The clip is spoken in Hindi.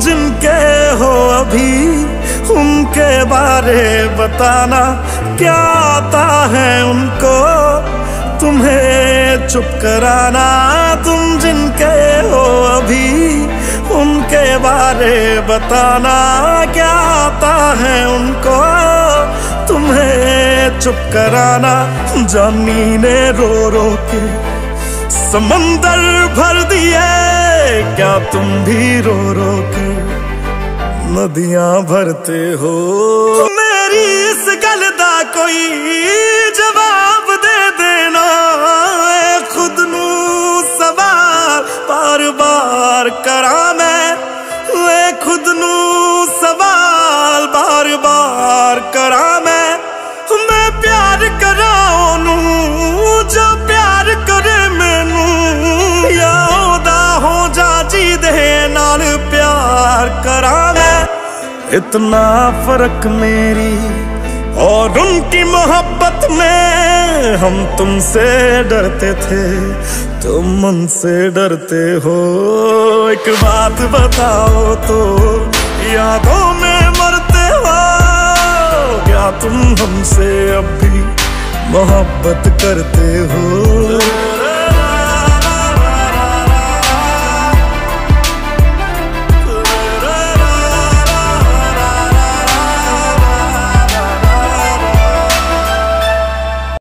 जिनके हो अभी, उनके बारे बताना क्या आता है उनको? तुम्हें चुप कराना, तुम जिनके हो अभी, उनके बारे बताना क्या आता है उनको? तुम्हें चुप कराना, जानी ने रो रो के समंदर भर दिए, क्या तुम भी रो रो के? नदियाँ भरते हो। मेरी इस गल का कोई जवाब दे देना। खुद नु सवार बार बार करा मैं। वे खुद नु सवाल बार बार करा मैं। मैं प्यार करा जो प्यार करे मैनू। या ओदा हो जा जी दे नाल प्यार करा इतना फ़र्क मेरी और उनकी मोहब्बत में हम तुमसे डरते थे, तुम उनसे डरते हो। एक बात बताओ तो यादों में मरते हो, क्या तुम हमसे अब भी मोहब्बत करते हो?